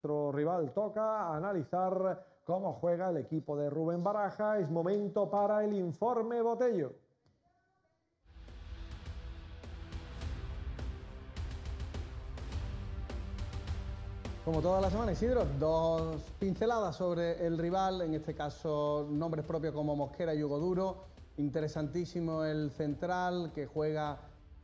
Nuestro rival toca analizar cómo juega el equipo de Rubén Baraja. Es momento para el informe Botello. Como toda la semana, Isidro, dos pinceladas sobre el rival, en este caso nombres propios como Mosquera y Hugo Duro. Interesantísimo el central que juega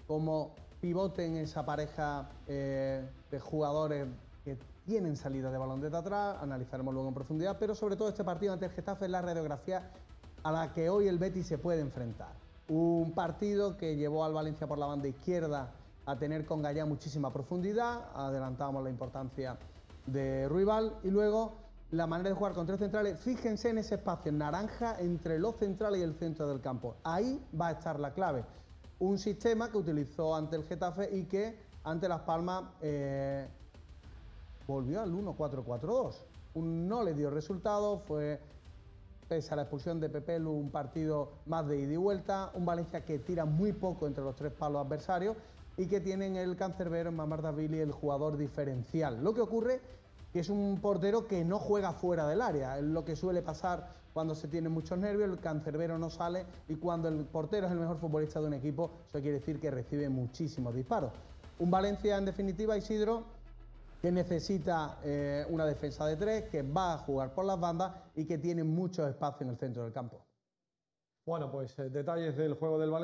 como pivote en esa pareja eh, de jugadores que tienen salida de balón desde atrás, analizaremos luego en profundidad, pero sobre todo este partido ante el Getafe es la radiografía a la que hoy el Betis se puede enfrentar. Un partido que llevó al Valencia por la banda izquierda a tener con Gallá muchísima profundidad, adelantábamos la importancia de Ruibal y luego la manera de jugar con tres centrales, fíjense en ese espacio naranja entre los centrales y el centro del campo. Ahí va a estar la clave. Un sistema que utilizó ante el Getafe y que ante Las Palmas eh, volvió al 1-4-4-2. No le dio resultado, fue pese a la expulsión de Pepelu un partido más de ida y vuelta, un Valencia que tira muy poco entre los tres palos adversarios y que tienen el cancerbero en Mamardavili el jugador diferencial. Lo que ocurre que es un portero que no juega fuera del área, es lo que suele pasar cuando se tiene muchos nervios, el cancerbero no sale y cuando el portero es el mejor futbolista de un equipo, eso quiere decir que recibe muchísimos disparos. Un Valencia en definitiva, Isidro, que necesita eh, una defensa de tres, que va a jugar por las bandas y que tiene mucho espacio en el centro del campo. Bueno, pues eh, detalles del juego del Valencia.